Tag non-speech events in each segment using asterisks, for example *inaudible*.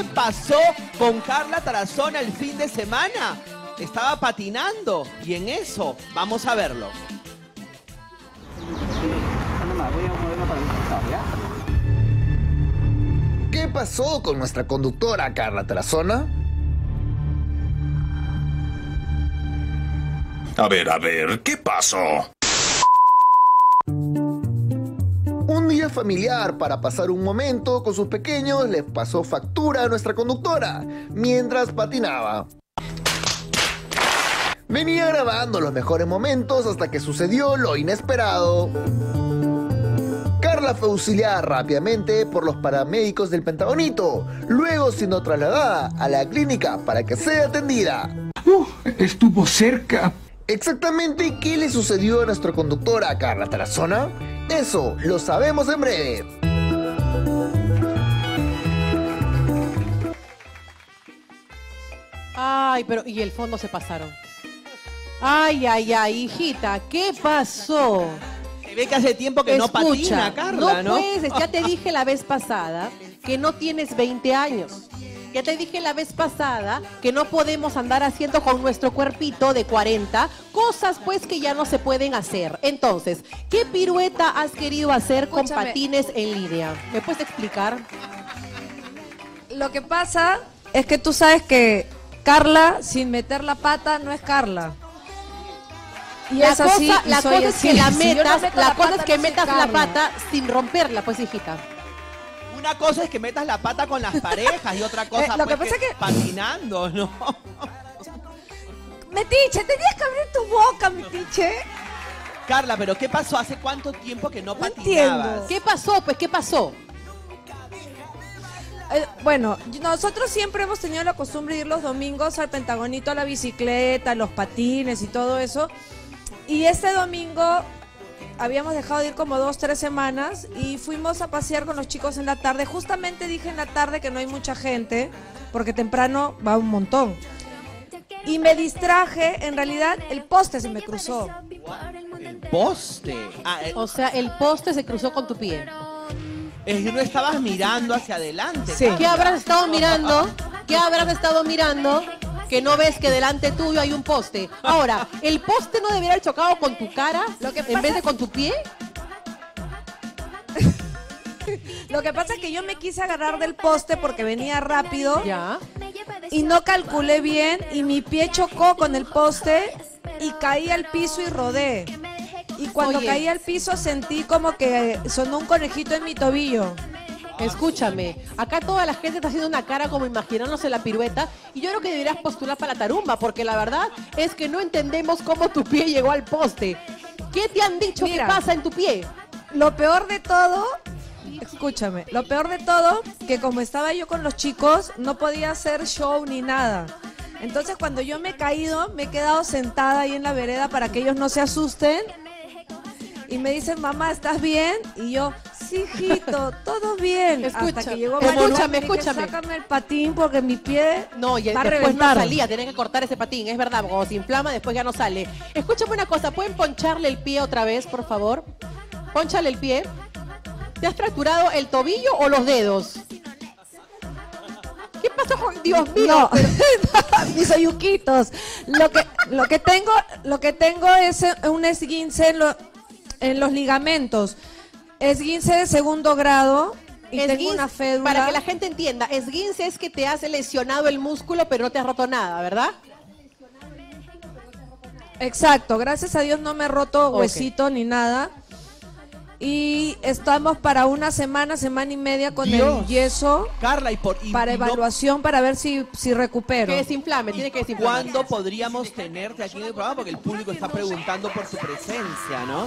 ¿Qué pasó con Carla Tarazona el fin de semana? Estaba patinando y en eso vamos a verlo. ¿Qué pasó con nuestra conductora Carla Tarazona? A ver, a ver, ¿qué pasó? Familiar para pasar un momento con sus pequeños les pasó factura a nuestra conductora mientras patinaba. Venía grabando los mejores momentos hasta que sucedió lo inesperado. Carla fue auxiliada rápidamente por los paramédicos del Pentagonito, luego siendo trasladada a la clínica para que sea atendida. Uh, estuvo cerca. Exactamente qué le sucedió a nuestra conductora Carla Tarazona, eso lo sabemos en breve. Ay, pero y el fondo se pasaron. Ay, ay, ay, hijita, ¿qué pasó? Se ve que hace tiempo que no patina, Carla, ¿no? puedes, ya te dije la vez pasada que no tienes 20 años. Ya te dije la vez pasada que no podemos andar haciendo con nuestro cuerpito de 40 cosas pues que ya no se pueden hacer. Entonces, ¿qué pirueta has querido hacer con Escúchame. patines en línea? ¿Me puedes explicar? Lo que pasa es que tú sabes que Carla, sin meter la pata, no es Carla. Y la es así, cosa, y la soy cosa es así. que la *laughs* Si yo no metas, la, cosa es que no metas la pata sin romperla, pues hijita. Una cosa es que metas la pata con las parejas y otra *laughs* cosa Eh, lo que pues, pasa que- patinando, ¿no? *laughs* Metiche, tenías que abrir tu boca, Metiche. Carla, pero ¿qué pasó? ¿Hace cuánto tiempo que no, No patinabas? entiendo. ¿Qué pasó? Pues, ¿qué pasó? Eh, bueno, nosotros siempre hemos tenido la costumbre de ir los domingos al Pentagonito a la bicicleta, los patines y todo eso. Y este domingo habíamos dejado de ir como dos, tres semanas y fuimos a pasear con los chicos en la tarde. Justamente dije en la tarde que no hay mucha gente, porque temprano va un montón. Y me distraje, en realidad el poste se me cruzó. El poste. Ah, eh, O sea, el poste se cruzó con tu pie. es que no estabas mirando hacia adelante. Sí. ¿Qué habrás estado mirando? ¿Qué habrás estado mirando? Que no ves que delante tuyo hay un poste. Ahora, ¿el poste no debería haber chocado con tu cara Lo que en vez de con tu pie? *laughs* Lo que pasa es que yo me quise agarrar del poste porque venía rápido. Ya. y no calculé bien y mi pie chocó con el poste y caí al piso y rodé. Y cuando Oye. caí al piso sentí como que sonó un conejito en mi tobillo. Escúchame, acá toda la gente está haciendo una cara como imaginándose la pirueta y yo creo que deberías postular para la tarumba porque la verdad es que no entendemos cómo tu pie llegó al poste. ¿Qué te han dicho Mira. que pasa en tu pie? Lo peor de todo, escúchame, lo peor de todo, que como estaba yo con los chicos, no podía hacer show ni nada. Entonces cuando yo me he caído, me he quedado sentada ahí en la vereda para que ellos no se asusten. Y me dicen, mamá, ¿estás bien? Y yo, sí, hijito, *laughs* todo bien. Escucha, Hasta que llegó escúchame, Manuel, me dije, escúchame. Sácame el patín porque mi pie No, y va después no salía, tenés que cortar ese patín, es verdad, cuando se inflama después ya no sale. Escúchame una cosa, ¿pueden poncharle el pie otra vez, por favor? Ponchale el pie. ¿Te has fracturado el tobillo o los dedos? ¿Qué pasó con Dios mío? No, *laughs* mis oyuquitos. Lo que, lo que tengo, lo que tengo es un esguince en, lo- en los ligamentos. Esguince de segundo grado y tengo Esguince, una fédula. Para que la gente entienda, esguince es que te has lesionado el músculo, pero no te has roto nada, ¿verdad? Exacto, gracias a Dios no me he roto huesito ni nada. Y estamos para una semana, semana y media con Dios. el yeso Carla, y por y- para y no- evaluación para ver si, si recupero. Que desinflame, tiene que desinflamar. ¿Cuándo podríamos tenerte aquí en el programa? Porque el público está preguntando por su presencia, ¿no?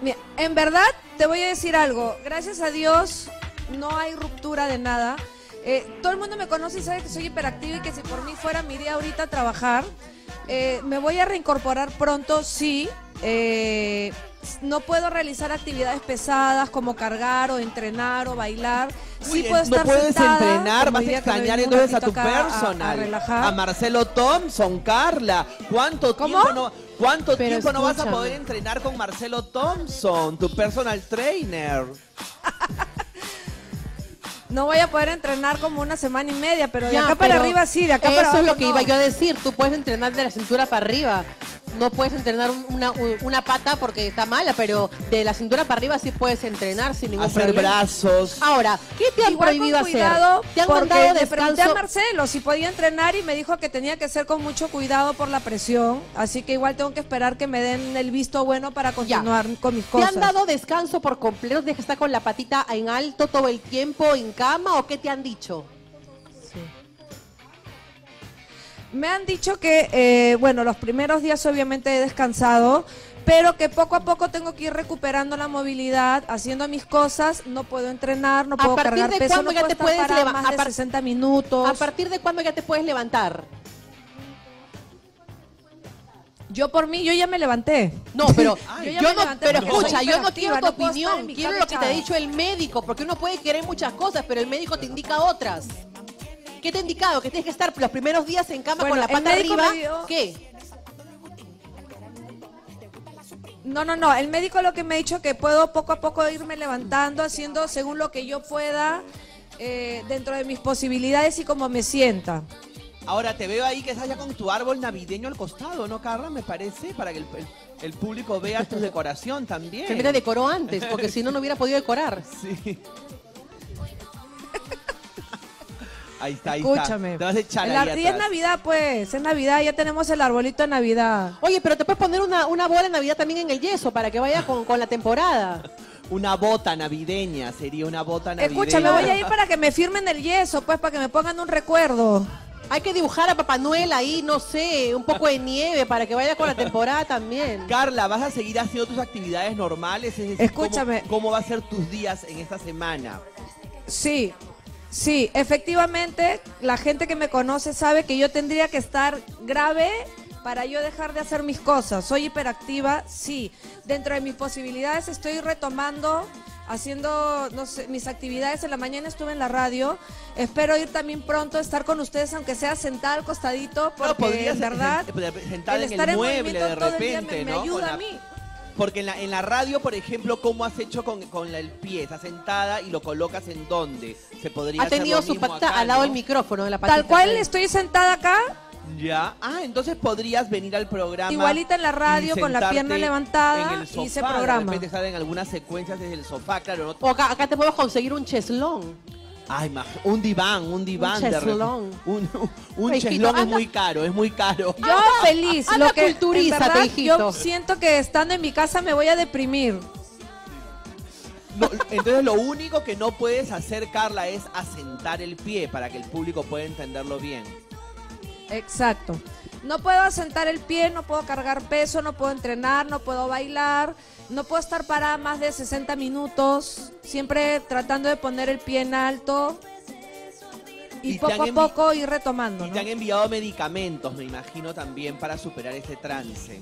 Mira, en verdad, te voy a decir algo. Gracias a Dios, no hay ruptura de nada. Eh, todo el mundo me conoce y sabe que soy hiperactiva y que si por mí fuera, me iría ahorita a trabajar. Eh, me voy a reincorporar pronto, sí. Eh, no puedo realizar actividades pesadas como cargar o entrenar o bailar. Sí Uy, puedo no estar puedes sentada, entrenar, vas a extrañar entonces a tu a- personal. A, Marcelo Thompson, Carla. ¿Cuánto ¿Cómo? tiempo no, cuánto Pero tiempo no vas a poder entrenar con Marcelo Thompson, tu personal trainer? no voy a poder entrenar como una semana y media, pero de Ya, acá para arriba sí, de acá Eso para abajo es lo que no. iba yo a decir. Tú puedes entrenar de la cintura para arriba. No puedes entrenar un- una, un- una pata porque está mala, pero de la cintura para arriba sí puedes entrenar sin ningún Hacer problema. brazos. Ahora, ¿qué te han Igual con prohibido cuidado, hacer? ¿Te han porque mandado le pregunté a descanso? Marcelo si podía entrenar y me dijo que tenía que ser con mucho cuidado por la presión, así que igual tengo que esperar que me den el visto bueno para continuar con mis ¿Te cosas. han dado descanso por completo? ¿Dejas estar con la patita en alto todo el tiempo en cama o qué te han dicho? Me han dicho que, eh, bueno, los primeros días obviamente he descansado, pero que poco a poco tengo que ir recuperando la movilidad, haciendo mis cosas, no puedo entrenar, no ¿A puedo cargar de peso, no ya puedo te estar puedes más de par- 60 minutos. ¿A partir de cuándo ya te puedes levantar? Yo por mí, yo ya me levanté. No, pero *laughs* Yo ya yo me no, levanté pero escucha, yo no quiero tu opinión, quiero lo que te ha dicho el médico, porque uno puede querer muchas cosas, pero el médico te indica otras. ¿Qué te ha indicado? Que tienes que estar los primeros días en cama Bueno, con la pata arriba. me dio- ¿Qué? No, no, no. El médico lo que me ha dicho que puedo poco a poco irme levantando, haciendo según lo que yo pueda, eh, dentro de mis posibilidades y como me sienta. Ahora te veo ahí que estás ya con tu árbol navideño al costado, ¿no, Carla? Me parece, para que el, el- el público vea tu decoración también. Se mira decoró antes, porque si no, no hubiera podido decorar. *laughs* Sí. Ahí está, ahí Escúchame. está. Te vas a echar El ahí y es. Navidad, pues. Es Navidad, ya tenemos el arbolito de Navidad. Oye, pero te puedes poner una, una bola de Navidad también en el yeso para que vaya con, con la temporada. *laughs* Una bota navideña, sería una bota navideña. Escúchame, voy a ir para que me firmen el yeso, pues, para que me pongan un recuerdo. Hay que dibujar a Papá Noel ahí, no sé, un poco de nieve para que vaya con la temporada también. *laughs* Carla, ¿vas a seguir haciendo tus actividades normales? Es decir, ¿cómo- Escúchame. ¿Cómo, va a ser tus días en esta semana? Sí, sí, efectivamente, la gente que me conoce sabe que yo tendría que estar grave para yo dejar de hacer mis cosas. Soy hiperactiva, sí. Dentro de mis posibilidades estoy retomando, haciendo no sé, mis actividades. En la mañana estuve en la radio. Espero ir también pronto, estar con ustedes, aunque sea sentada al costadito, porque podrías en verdad, sen- *laughs* sentada el en estar el en mueble movimiento de todo el día repente, me, ¿no? Ayuda la- a mí. Porque en la, en la radio, por ejemplo, ¿cómo has hecho con, con la- el pie? Estás sentada y lo colocas en dónde? Se podría Ha hacer tenido lo su mismo acá, al lado ¿no? del micrófono de la patita. Tal cual sí. estoy sentada acá, Ya. Ah, entonces podrías venir al programa. Igualita en la radio, y con la sentarte pierna levantada, en el y se sofá. programa. De repente estar en algunas secuencias desde el sofá, claro. ¿no? O acá, acá te podemos conseguir un cheslón. Ay, un diván, un diván. de repente. cheslón. Un, un cheslón es muy caro, es muy caro. Yo feliz, anda lo que culturízate, verdad, hijito. yo siento que estando en mi casa me voy a deprimir. No, entonces lo único que no puedes hacer, Carla, es asentar el pie para que el público pueda entenderlo bien. Exacto. No puedo asentar el pie, no puedo cargar peso, no puedo entrenar, no puedo bailar, no puedo estar parada más de 60 minutos, siempre tratando de poner el pie en alto y, poco a poco ir retomando. Y ¿no? te han enviado medicamentos, me imagino, también para superar este trance.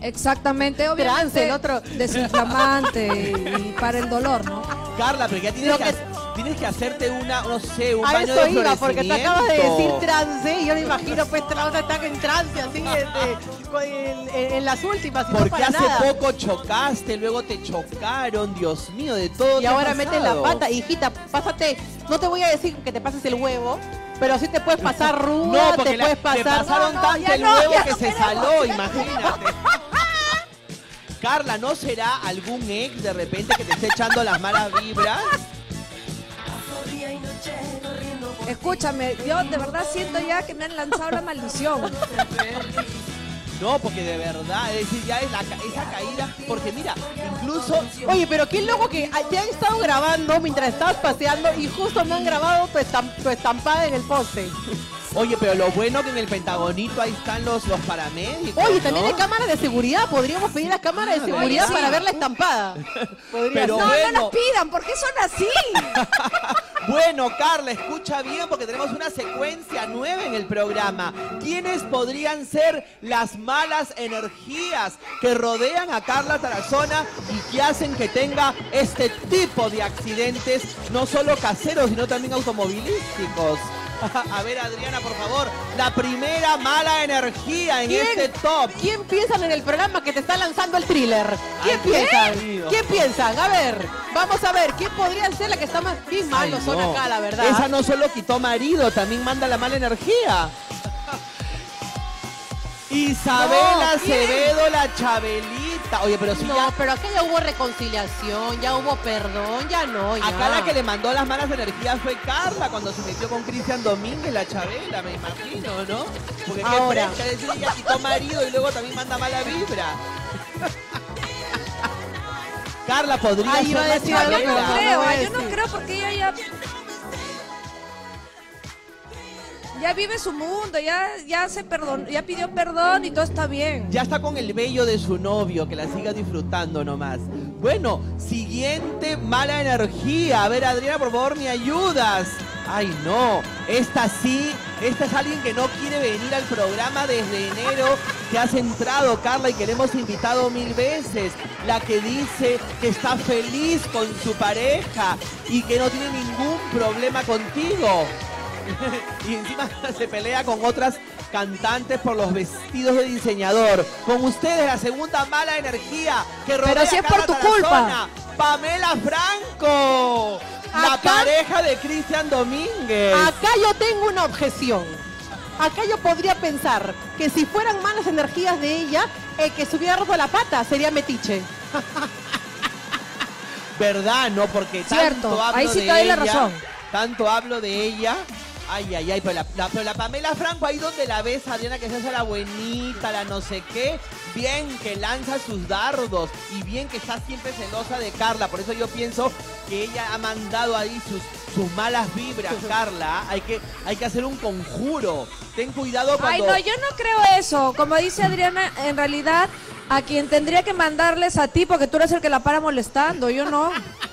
Exactamente, obviamente. Trance, el otro. Desinflamante y, y para el dolor, ¿no? Carla, pero ya tienes, Lo que, que- tienes que hacerte una, no sé, un A baño eso de iba, porque te acabas de decir trance y yo me imagino pues la otra está en trance así con- en, en- en las últimas y no Porque para hace nada. poco chocaste, luego te chocaron, Dios mío, de todo. Y te ahora metes la pata, hijita, pásate, no te voy a decir que te pases el huevo, pero sí te puedes pasar No, ruda, porque te puedes te pasar. pasaron No, no, tanto el no, huevo que no se saló, imagínate. *laughs* Carla, ¿no será algún ex de repente que te esté echando las malas vibras? Escúchame, yo de verdad siento ya que me han lanzado la maldición. No, porque de verdad, es decir, ya es la ca- esa caída, porque mira, incluso Oye, pero qué loco que te han estado grabando mientras estabas paseando y justo me han grabado tu, estam- tu estampada en el poste. Oye, pero lo bueno que en el Pentagonito ahí están los, los paramédicos. Oye, también ¿no? hay cámaras de seguridad, podríamos pedir las cámaras de seguridad sí. para ver la estampada. *laughs* Podría Pero ser. No, bueno. no las pidan, ¿por qué son así? *laughs* Bueno, Carla, escucha bien porque tenemos una secuencia nueva en el programa. ¿Quiénes podrían ser las malas energías que rodean a Carla Tarazona y que hacen que tenga este tipo de accidentes, no solo caseros, sino también automovilísticos? A ver, Adriana, por favor, la primera mala energía en este top. ¿Quién piensan en el programa que te está lanzando el thriller? ¿Quién Ay, piensan? ¿Quién piensan? A ver, vamos a ver, ¿quién podría ser la que está más... Qué malos Ay, son no. acá, la verdad. Esa no solo quitó marido, también manda la mala energía. Isabela. Acevedo, la Chabelita. Oye, pero si No, ya... pero acá ya hubo reconciliación, ya hubo perdón, ya no, ya. Acá la que le mandó las malas energías fue Carla cuando se metió con Cristian Domínguez, la Chabela, me imagino, ¿no? Porque qué Ahora. fresca decir ella quitó marido y luego también manda mala vibra. *laughs* Carla podría Ay, ser iba a la decir algo, Yo pero no Chabela. no creo, ah, yo no creo porque ella ya. Ya vive su mundo, ya, ya se perdonó, ya pidió perdón y todo está bien. Ya está con el bello de su novio, que la siga disfrutando nomás. Bueno, siguiente mala energía. A ver, Adriana, por favor, me ayudas. Ay, no. Esta sí, esta es alguien que no quiere venir al programa desde enero, que has entrado, Carla, y que le hemos invitado mil veces. La que dice que está feliz con su pareja y que no tiene ningún problema contigo. *laughs* y encima se pelea con otras cantantes por los vestidos de diseñador. Con ustedes la segunda mala energía que rodea Pero si es por tu Tarazona, Pamela Franco, la pareja de Cristian Domínguez. Acá yo tengo una objeción. Acá yo podría pensar que si fueran malas energías de ella, el que se hubiera roto la pata sería Metiche. *laughs* ¿Verdad? No, porque Cierto, tanto hablo ahí sí de la razón. Tanto hablo de ella. Ay, ay, ay, pero la, la- pero la Pamela Franco, ahí donde la ves, Adriana, que se hace la buenita, la no sé qué, bien que lanza sus dardos y bien que está siempre celosa de Carla. Por eso yo pienso que ella ha mandado ahí sus, sus malas vibras, *laughs* Carla. Hay que, hay que hacer un conjuro. Ten cuidado Ay, cuando... no, yo no creo eso. Como dice Adriana, en realidad, a quien tendría que mandarles a ti, porque tú eres el que la para molestando, yo no. *laughs*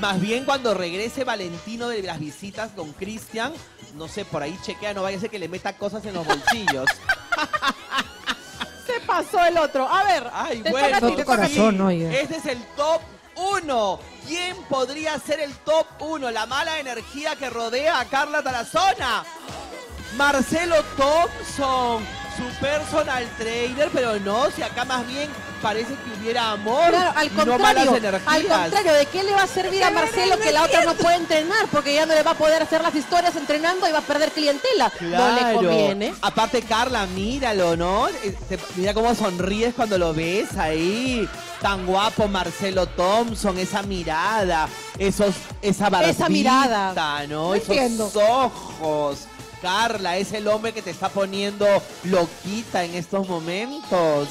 Más bien cuando regrese Valentino de las visitas con Cristian, no sé, por ahí chequea, no vaya a ser que le meta cosas en los bolsillos. *laughs* Se pasó el otro. A ver, Ay, te bueno, toca a ti, tu te toca a ti. corazón, oye. Este es el top 1. ¿Quién podría ser el top 1? La mala energía que rodea a Carla Tarazona. Marcelo Thompson, su personal trainer, pero no, si acá más bien parece que hubiera amor Claro, al y no malas contrario, energías. al contrario, ¿de qué le va a servir a Marcelo que la otra no puede entrenar? Porque ya no le va a poder hacer las historias entrenando y va a perder clientela. No le conviene. Aparte, Carla, míralo, ¿no? Eh, mira cómo sonríes cuando lo ves ahí. Tan guapo Marcelo Thompson, esa mirada, esos, esa barbita, Esa mirada. ¿no? No esos entiendo. ojos. Carla, es el hombre que te está poniendo loquita en estos momentos.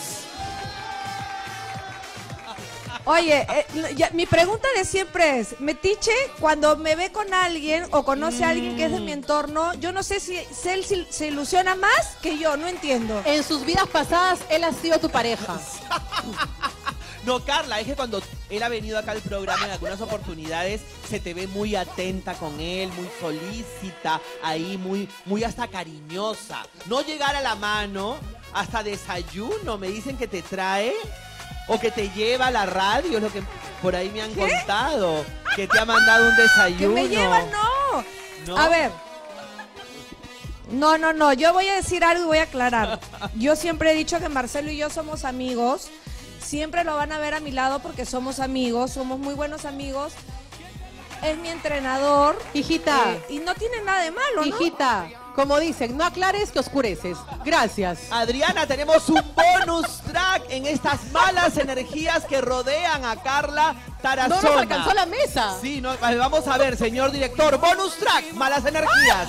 Oye, eh, ya- mi pregunta de siempre es, Metiche, cuando me ve con alguien o conoce a alguien que es de mi entorno, yo no sé si, si él se, se ilusiona más que yo, no entiendo. En sus vidas pasadas, él ha sido tu pareja. *laughs* No, Carla, es que cuando él ha venido acá al programa en algunas oportunidades, se te ve muy atenta con él, muy solícita, ahí muy, muy hasta cariñosa. No llegar a la mano, hasta desayuno, me dicen que te trae o que te lleva a la radio, es lo que por ahí me han contado, que te ha mandado un *laughs* Que desayuno. me lleva, no. ¿No? A ver. No, no, no, yo voy a decir algo y voy a aclarar. *laughs* Yo siempre he dicho que Marcelo y yo somos amigos. Siempre lo van a ver a mi lado porque somos amigos, somos muy buenos amigos. Es mi entrenador. Hijita, eh, y no tiene nada de malo, ¿no? hijita, como dicen, no aclares que oscureces. Gracias. Adriana, tenemos un bonus *laughs* en estas malas energías que rodean a Carla Tarazona. No nos alcanzó la mesa. Sí, no, vamos a ver, señor director. Bonus track, malas energías.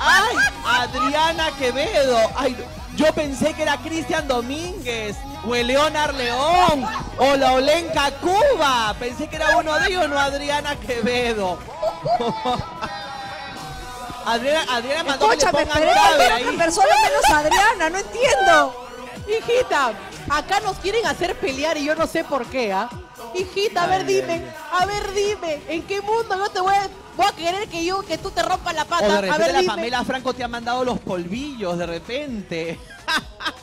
Ay, Adriana Quevedo. Ay, yo pensé que era Cristian Domínguez o el Leonar León o la Olenka Cuba. Pensé que era uno de ellos, no Adriana Quevedo. *laughs* Adriana, Adriana mandó que le Escúchame, pongan menos Adriana, no entiendo. Hijita, acá nos quieren hacer pelear y yo no sé por qué, ¿ah? Hijita, a ver, dime, a ver, dime, ¿en qué mundo yo te voy a, voy a querer que yo, que tú te rompas la O pata? de a ver, la dime. Pamela Franco te ha mandado los polvillos de repente. *laughs*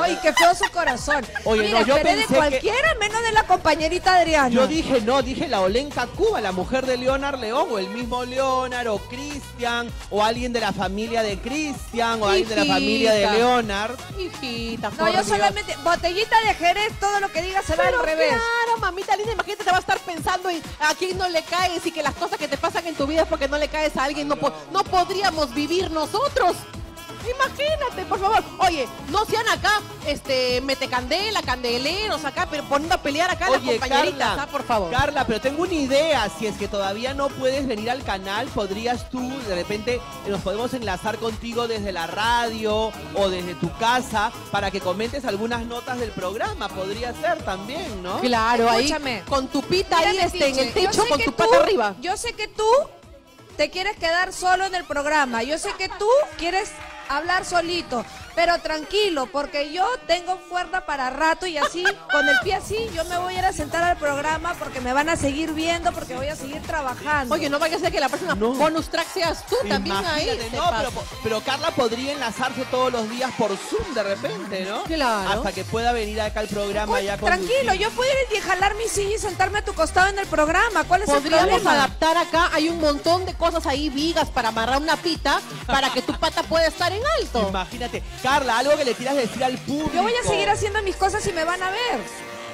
Ay, qué feo su corazón. Oye, Mira, no, yo esperé de pensé que- cualquiera menos de la compañerita Adriana. Yo dije, no, dije la Olenka Cuba, la mujer de Leonard León, o el mismo Leonard, o Cristian, o alguien de la familia de Cristian, o alguien de la familia de. Leonard. Hijita, No, yo Dios. solamente, botellita de Jerez, todo lo que diga se va Pero al revés. Claro, mamita linda, imagínate, te va a estar pensando en a quién no le caes y que las cosas que te pasan en tu vida es porque no le caes a alguien. No, no podríamos vivir nosotros. Imagínate, por favor. Oye, no sean acá, este, metecandela, candeleros acá, pero poniendo a pelear acá a las Oye, compañeritas, Carla, ¿ah? por favor. Carla, pero tengo una idea. Si es que todavía no puedes venir al canal, podrías tú, de repente, nos podemos enlazar contigo desde la radio o desde tu casa para que comentes algunas notas del programa. Podría ser también, ¿no? Claro, ahí Escúchame. con tu pita ahí este, en el techo con tu tú- pata arriba. Yo sé que tú te quieres quedar solo en el programa. Yo sé que tú quieres hablar solito. Pero tranquilo, porque yo tengo fuerza para rato y así, con el pie así, yo me voy a ir a sentar al programa porque me van a seguir viendo, porque voy a seguir trabajando. Oye, no vaya a ser que la próxima No. bonus track seas tú también ahí. No, pero, Carla podría enlazarse todos los días por Zoom de repente, ¿no? Claro. Hasta que pueda venir acá al programa ya con tranquilo, yo puedo ir y jalar mi silla y sentarme a tu costado en el programa. ¿Cuál es el Podríamos problema? adaptar acá, hay un montón de cosas ahí, vigas para amarrar una pita, para que tu pata pueda estar en alto. Imagínate. Carla, algo que le quieras decir al público. Yo voy a seguir haciendo mis cosas y me van a ver.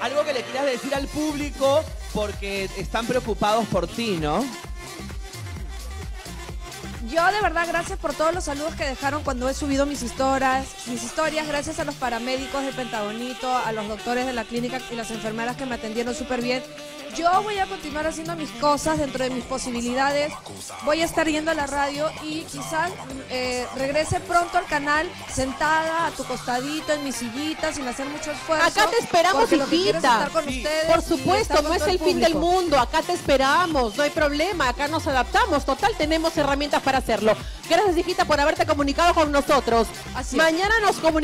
Algo que le quieras decir al público porque están preocupados por ti, ¿no? Yo de verdad gracias por todos los saludos que dejaron cuando he subido mis historias, mis historias, gracias a los paramédicos del Pentagonito, a los doctores de la clínica y las enfermeras que me atendieron súper bien. Yo voy a continuar haciendo mis cosas dentro de mis posibilidades. Voy a estar yendo a la radio y quizás eh, regrese pronto al canal sentada a tu costadito en mi sillita sin hacer mucho esfuerzo. Acá te esperamos, hijita. estar con Sí. ustedes Por supuesto, no es el fin del mundo, acá te esperamos, no hay problema, acá nos adaptamos, total, tenemos herramientas para hacerlo. Gracias, hijita, por haberte comunicado con nosotros. Así es. Mañana nos comunicamos.